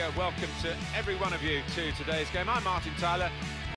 uh, welcome to every one of you to today's game. I'm Martin Tyler.